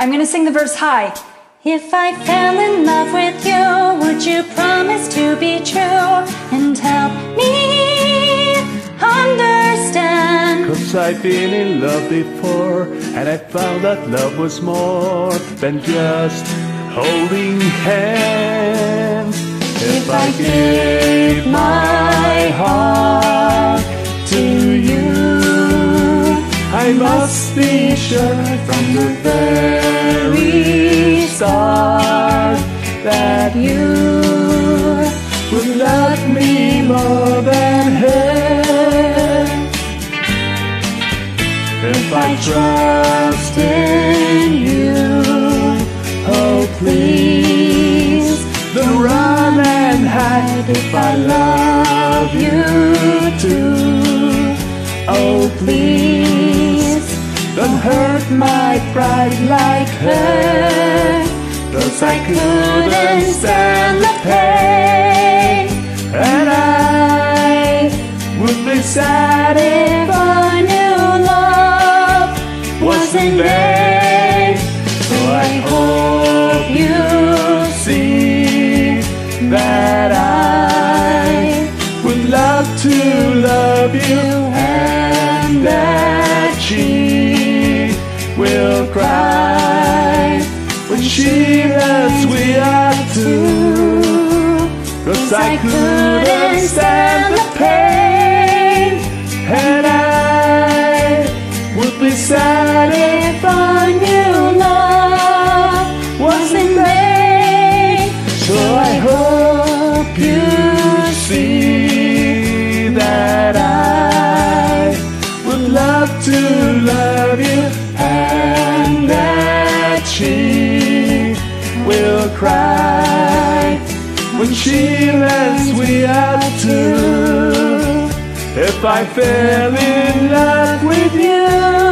I'm gonna sing the verse high. If I fell in love with you, would you promise to be true and help me understand? Cause I've been in love before, and I found that love was more than just holding hands. If I gave my must be sure from the very start that you would love me more than her. If I trust in you, oh please, don't run and hide if I love you too. Oh please, hurt my pride like her. Cause I couldn't stand the pain. And I would be sad if our new love was in vain. So I hope you see that I would love to love you she knows we are two. Cause I couldn't stand the pain, and I would be sad if our new love was in vain. So I hope you see that I would love to love you and that she cry when she learns we are two. If I fell in love with you.